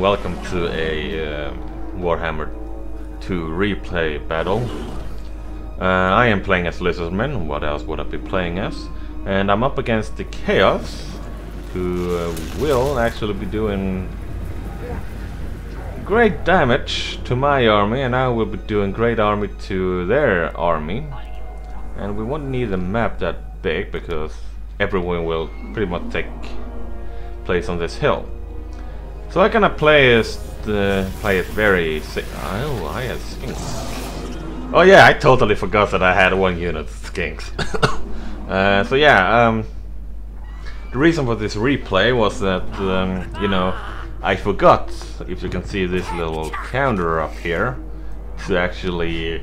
Welcome to a uh, Warhammer 2 replay battle. Uh, I am playing as Lizardman, what else would I be playing as? And I'm up against the Chaos, who uh, will actually be doing great damage to my army, and I will be doing great army to their army. And we won't need a map that big, because everyone will pretty much take place on this hill. So I gonna play as the play it very sick. oh I have skinks. Oh yeah, I totally forgot that I had one unit skinks. uh, so yeah, um, the reason for this replay was that um, you know I forgot if you can see this little counter up here to actually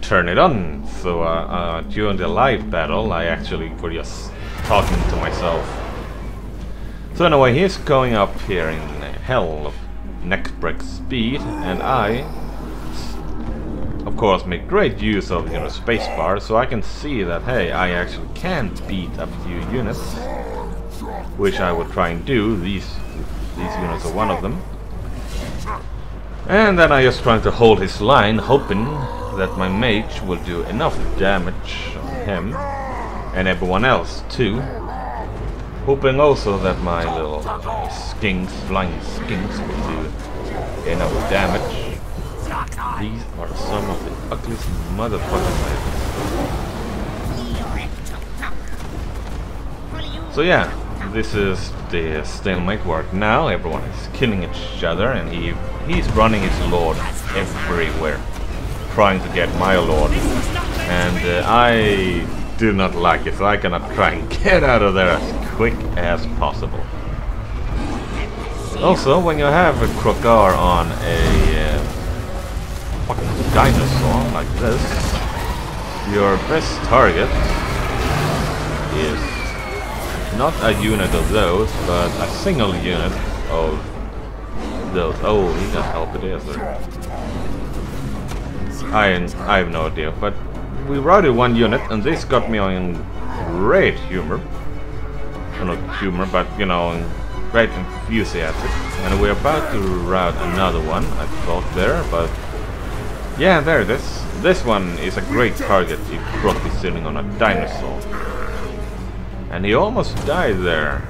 turn it on. So uh, uh, during the live battle, I actually was just talking to myself. So anyway, he's going up here in hell of neck break speed, and I, of course, make great use of you know spacebar, so I can see that hey, I actually can beat a few units, which I will try and do. These these units are one of them. And then I just trying to hold his line, hoping that my mage will do enough damage on him and everyone else too. Hoping also that my little skinks, flying skinks will do enough damage. These are some of the ugliest motherfucking motherfuckers So yeah, this is the stalemate work now. Everyone is killing each other and he he's running his lord everywhere. Trying to get my lord. And uh, I do not like it, so I cannot try and get out of there quick as possible. Also, when you have a Kroq-Gar on a uh, fucking dinosaur like this, your best target is not a unit of those, but a single unit of those. Oh, he got help it is. I, I have no idea, but we routed one unit, and this got me on great humor. Well, not humor, but, you know, great enthusiastic. And we're about to route another one, I thought there, but... Yeah, there it is. This one is a great target if Brock is sitting on a dinosaur. And he almost died there.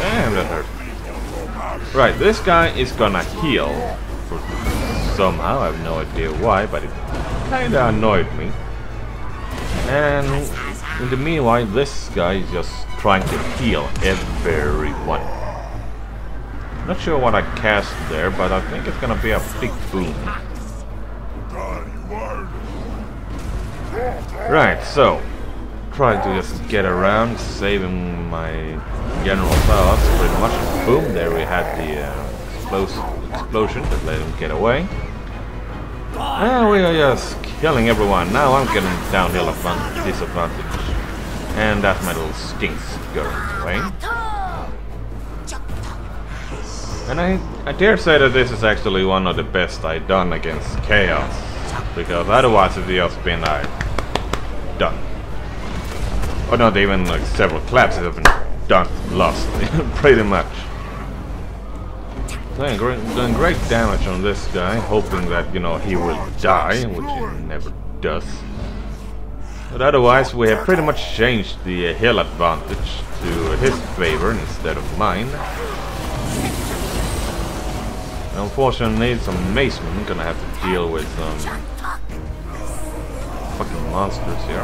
Damn, that hurt. Right, this guy is gonna heal for somehow, I have no idea why, but it kinda annoyed me. And in the meanwhile, this guy is just trying to heal everyone. Not sure what I cast there, but I think it's gonna be a big boom. Right, so trying to just get around, saving my general thoughts pretty much. Boom, there we had the uh, explosion that let him get away. And we are just killing everyone. Now I'm getting downhill disadvantage. And that my little skinks going away. And I, I dare say that this is actually one of the best I've done against Chaos. Because otherwise it's just been like done. Or not even like several claps have been done, lost, pretty much. Doing great, doing great damage on this guy, hoping that, you know, he will die, which he never does. But otherwise, we have pretty much changed the uh, hill advantage to his favor instead of mine. Unfortunately, some macemen gonna have to deal with some fucking monsters here.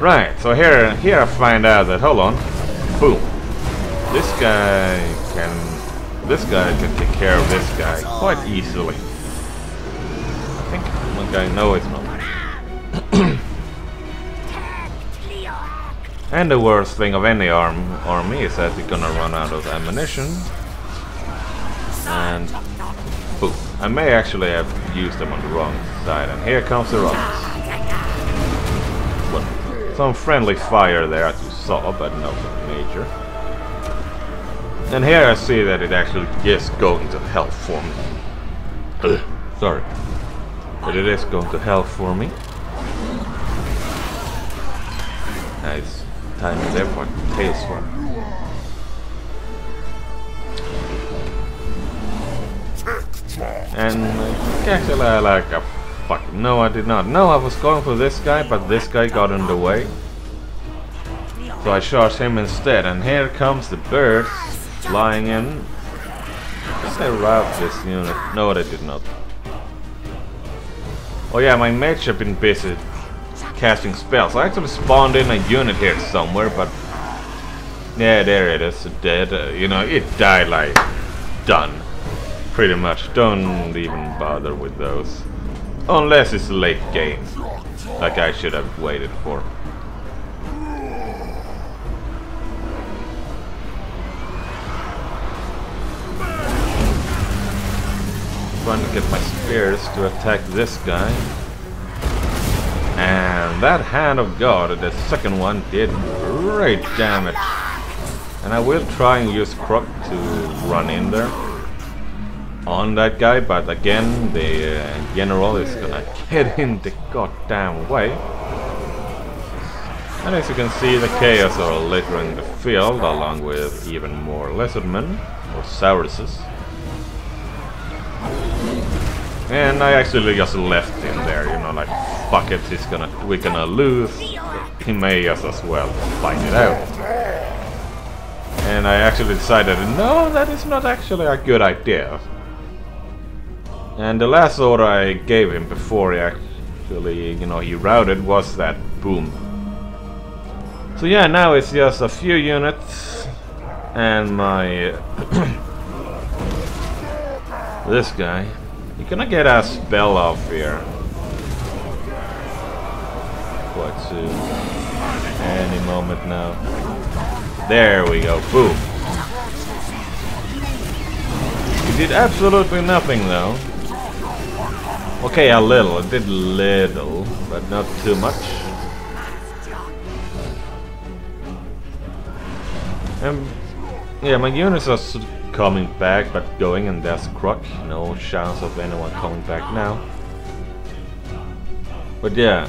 Right, so here, here I find out that, hold on, boom, this guy can... This guy can take care of this guy quite easily. I think one guy... No, it's not. and the worst thing of any arm army is that you're gonna run out of ammunition. And... Boom. I may actually have used them on the wrong side. And here comes the rocks. Well, some friendly fire there as you saw, but nothing major. And here I see that it actually is going to hell for me. Sorry. But it is going to hell for me. Nice. Time is everyone. Tail swap. And uh, actually I like a fuck. No, I did not. No, I was going for this guy, but this guy got in the way. So I charged him instead, and here comes the birds flying in. Did I rob this unit? No, they did not. Oh yeah, my match have been busy casting spells. I actually spawned in a unit here somewhere, but... Yeah, there it is, dead. Uh, you know, it died like... Done. Pretty much. Don't even bother with those. Unless it's late game. Like I should have waited for. Trying to get my spears to attack this guy. And that Hand of God, the second one, did great damage. And I will try and use Croc to run in there on that guy, but again, the uh, general is gonna get in the goddamn way. And as you can see, the chaos are littering the field, along with even more lizardmen, or sauruses. And I actually just left him there, you know, like, fuck it, he's gonna, we're gonna lose. He may as well find it out. And I actually decided, no, that is not actually a good idea. And the last order I gave him before he actually, you know, he routed was that boom. So yeah, now it's just a few units and my... this guy. You're gonna get a spell off here. Any moment now. There we go. Boom. He did absolutely nothing though. Okay, a little. It did little, but not too much. Um, yeah, my units are coming back, but going and there's Croc. No chance of anyone coming back now. But yeah,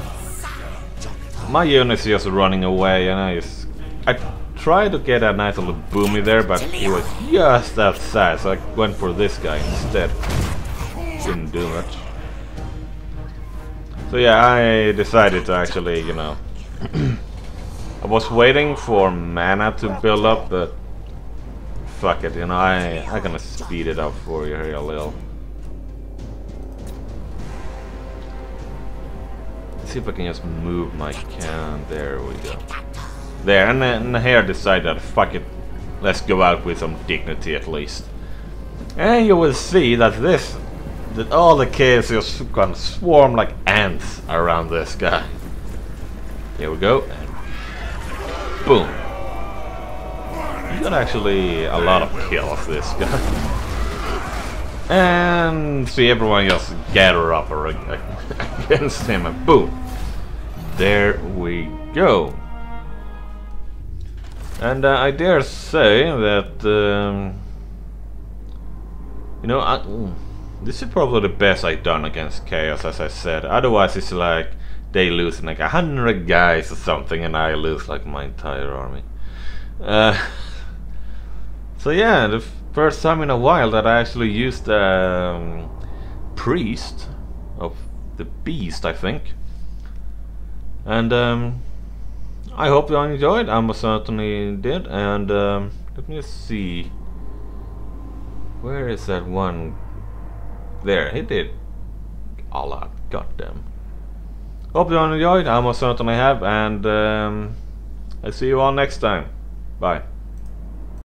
my unit's just running away, and I just I tried to get a nice little boomy there, but he was just outside, so I went for this guy instead. Didn't do much. So yeah, I decided to actually, you know, I was waiting for mana to build up, but fuck it, you know, I, I'm gonna speed it up for you here a little. See if I can just move my can. There we go. There, and then here decided, fuck it, let's go out with some dignity at least. And you will see that this, that all the kids just gonna swarm like ants around this guy. Here we go, boom. You got actually a lot of kill off this guy. And see everyone just gather up against him and boom. There we go. And uh, I dare say that, um, you know, I, this is probably the best I've done against Chaos, as I said. Otherwise, it's like they lose like a hundred guys or something, and I lose like my entire army. Uh, so yeah, the first time in a while that I actually used um, priest of the beast, I think. And um, I hope you all enjoyed. I most certainly did. And um, let me see. Where is that one? There, he did a lot. Goddamn. Hope you all enjoyed. I most certainly have. And um, I'll see you all next time. Bye.